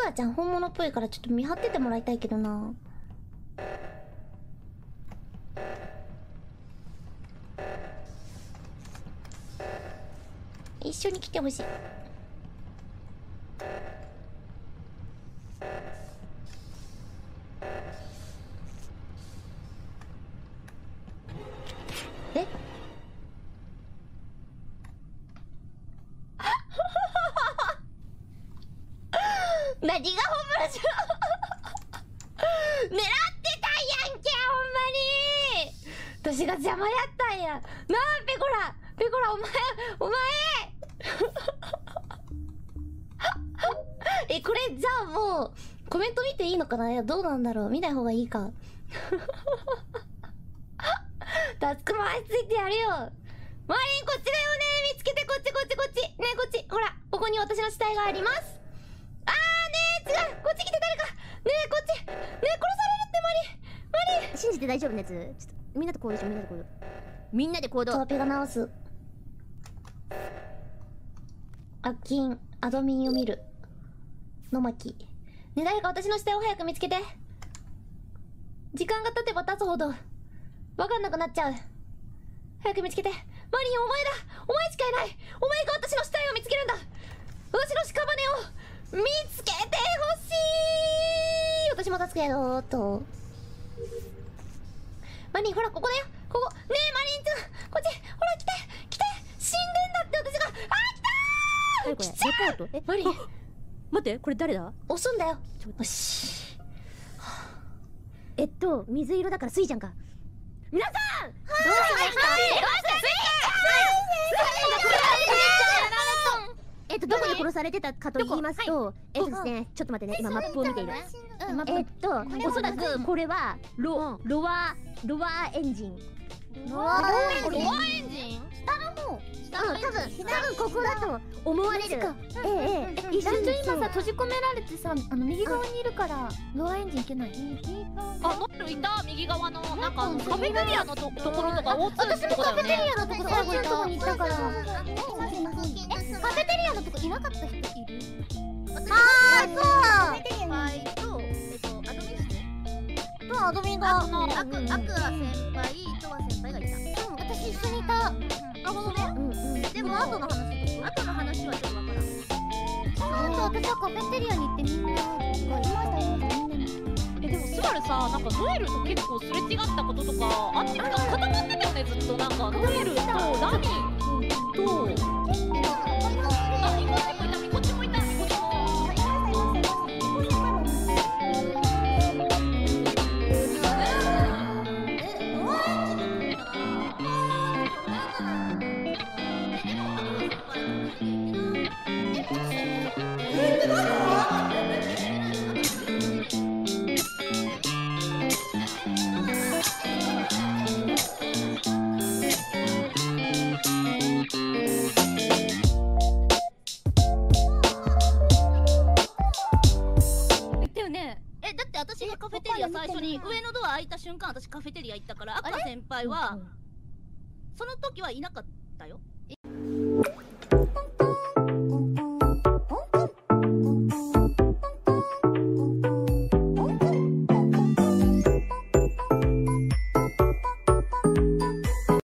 クワちゃん本物っぽいからちょっと見張っててもらいたいけどな。一緒に来てほしい。え？何が本物じゃ狙ってたんやんけほんまに。私が邪魔やったんや。なあペコラ。ペコラお前お前。えこれじゃあもうコメント見ていいのかな？いやどうなんだろう？見ない方がいいか。タスク回しついてやるよ。マリンこっちだよね。見つけてこっちこっちこっち。ねこっち。ほらここに私の死体があります。えこっち。ねえ殺されるってマリ。ンマリ。ン信じて大丈夫なやつ。ちょっとみんなで行動しよう。みんなで行動みんなで行動。トーペが直すアッキンアドミンを見る。野巻。ねえ誰か私の死体を早く見つけて。時間が経てば経つほどわかんなくなっちゃう。早く見つけて。マリンお前だ。お前しかいない。お前が私の死体を見つけるんだ。私の屍を見つけてほしい。私も助けろーっと。マリンほらここだよ。ここ。ねえマリンちゃん。こっち。ほら来て。来て。死んでんだって私が。あ何これ？来たレポート？え？マリン。あ待ってこれ誰だ？押すんだよ。よし。えっと水色だからスイちゃんか。皆さん！どうしましたどっとどこで殺されてたかと言いますとえっとですねちょっと待ってね今マップを見ている。うんえっとおそらくこれはロロワロワエンジン。ロアエンジン？ロアエンジン？うん多分多分ここだと思われる。ええええ。一瞬今さ閉じ込められてさあの右側にいるからロアエンジンいけないあノエルいた右側のなんかカフェテリアのとところとか大津ってとこだよねのとこ最後のとこにいたなかった人いる？あーそう。はいとえっとアドミス？とアドミンが。アクアクア先輩とは先輩がいた。うん私一緒にいた。なるほどねうん。うんでも後の話後の話はちょっとわからん。その後私はカフェテリアに行ってみんながいましたいましたみんなに。えでもスバルさなんかノエルと結構すれ違ったこととかあっちか固まってたよねずっと。なんかノエルとラミと私がカフェテリア最初に上のドア開いた瞬間私カフェテリア行ったからアクア先輩はその時はいなかったよ